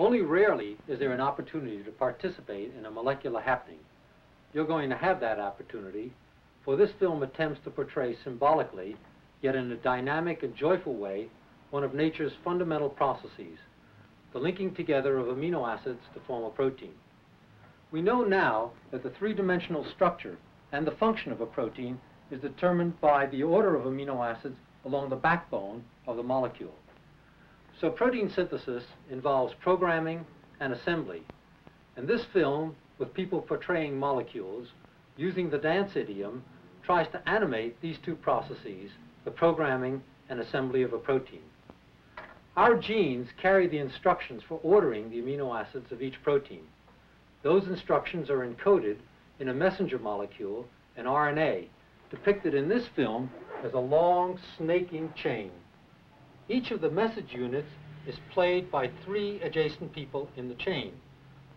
Only rarely is there an opportunity to participate in a molecular happening. You're going to have that opportunity, for this film attempts to portray symbolically, yet in a dynamic and joyful way, one of nature's fundamental processes, the linking together of amino acids to form a protein. We know now that the three-dimensional structure and the function of a protein is determined by the order of amino acids along the backbone of the molecule. So protein synthesis involves programming and assembly. And this film, with people portraying molecules, using the dance idiom, tries to animate these two processes, the programming and assembly of a protein. Our genes carry the instructions for ordering the amino acids of each protein. Those instructions are encoded in a messenger molecule, an RNA, depicted in this film as a long snaking chain. Each of the message units is played by three adjacent people in the chain.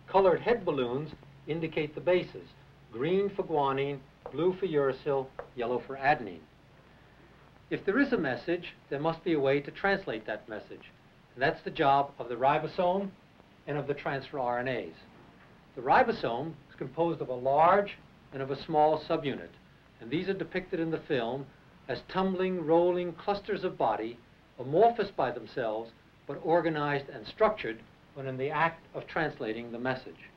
Colored head balloons indicate the bases, green for guanine, blue for uracil, yellow for adenine. If there is a message, there must be a way to translate that message. And that's the job of the ribosome and of the transfer RNAs. The ribosome is composed of a large and of a small subunit. And these are depicted in the film as tumbling, rolling clusters of body, amorphous by themselves, but organized and structured when in the act of translating the message.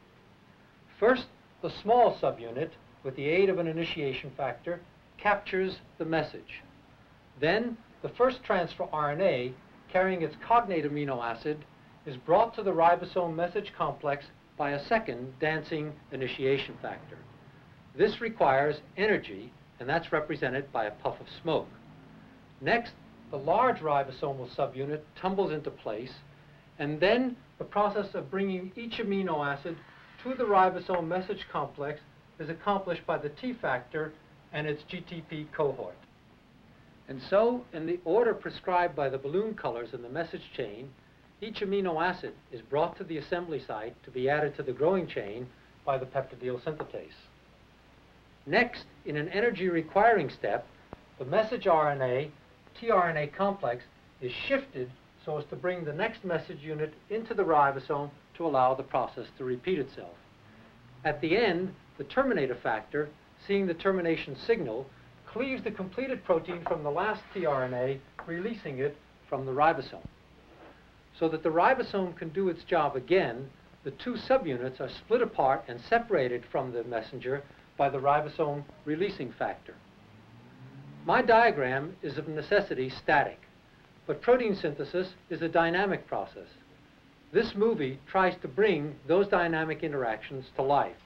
First, the small subunit, with the aid of an initiation factor, captures the message. Then, the first transfer RNA, carrying its cognate amino acid, is brought to the ribosome message complex by a second dancing initiation factor. This requires energy and that's represented by a puff of smoke. Next, the large ribosomal subunit tumbles into place, and then the process of bringing each amino acid to the ribosome message complex is accomplished by the T factor and its GTP cohort. And so, in the order prescribed by the balloon colors in the message chain, each amino acid is brought to the assembly site to be added to the growing chain by the peptidyl synthetase. Next, in an energy requiring step, the message RNA, tRNA complex, is shifted so as to bring the next message unit into the ribosome to allow the process to repeat itself. At the end, the terminator factor, seeing the termination signal, cleaves the completed protein from the last tRNA, releasing it from the ribosome. So that the ribosome can do its job again, the two subunits are split apart and separated from the messenger by the ribosome releasing factor. My diagram is of necessity static, but protein synthesis is a dynamic process. This movie tries to bring those dynamic interactions to life.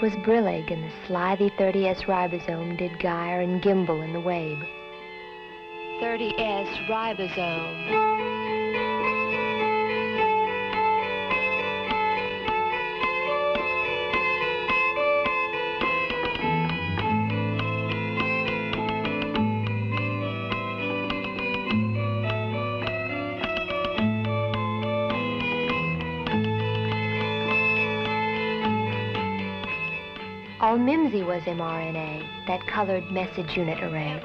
Was Brillig and the slithy 30S ribosome did gyre and gimble in the wabe. 30S ribosome. Was mRNA, that colored message unit array.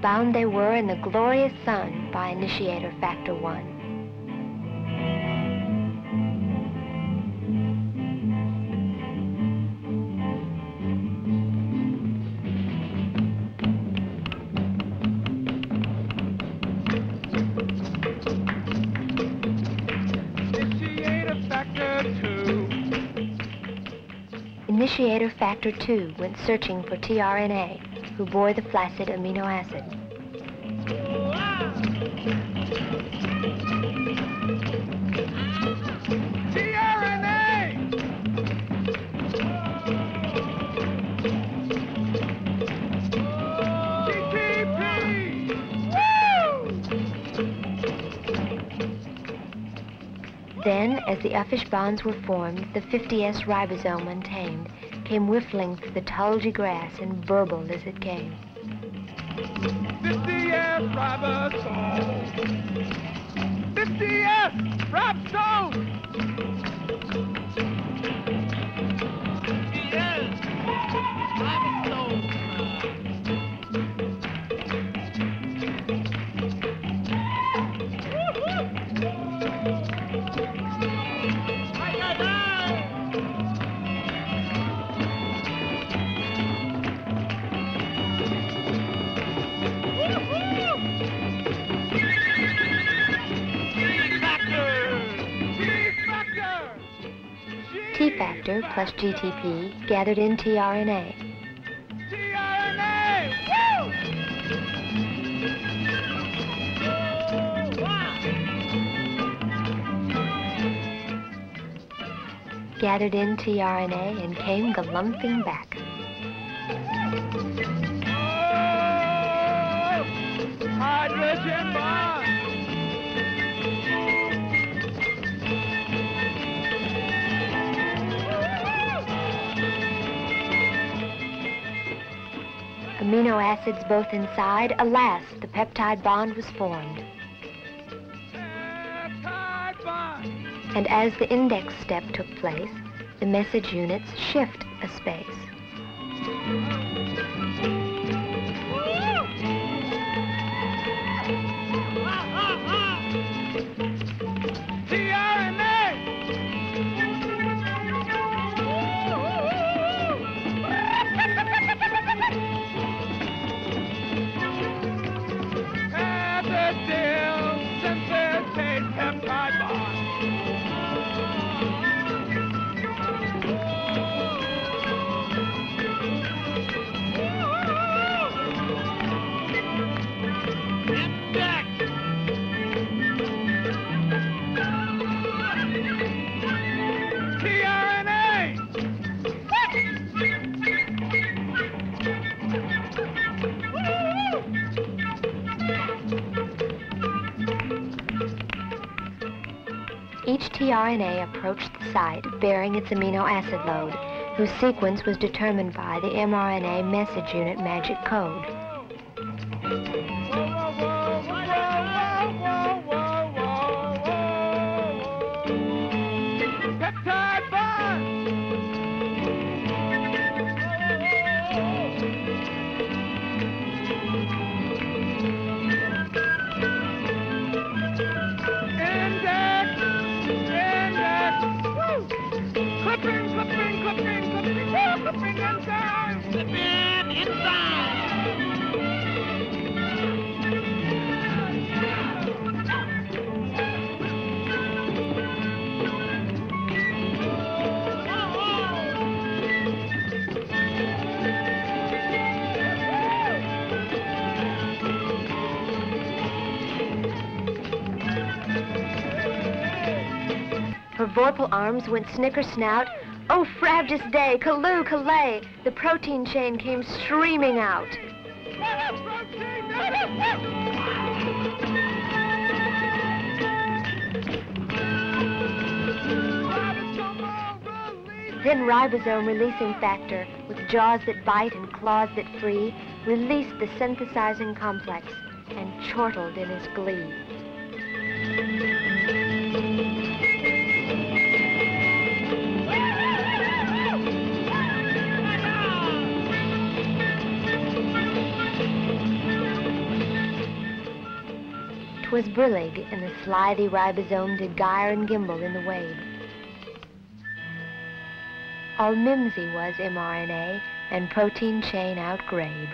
Bound they were in the glorious sun by initiator factor one. Initiator factor two. Initiator factor 2 went searching for tRNA, who bore the flaccid amino acid. Then, as the uffish bonds were formed, the 50S ribosome untamed came whiffling through the tulgey grass and burbled as it came. Plus GTP gathered in tRNA. tRNA! Woo! Gathered in tRNA and came galumphing back. Amino acids both inside, alas, the peptide bond was formed. Bond! And as the index step took place, the message units shift a space. tRNA approached the site bearing its amino acid load, whose sequence was determined by the mRNA message unit magic code. Her vorpal arms went snicker snout. Oh, frabjous day, Callooh, Callay! The protein chain came streaming out. Then ribosome releasing factor, with jaws that bite and claws that free, released the synthesizing complex and chortled in his glee. 'Twas brillig, and the slithy ribosome did gyre and gimble in the wabe. All mimsy was mRNA, and protein chain outgrabe.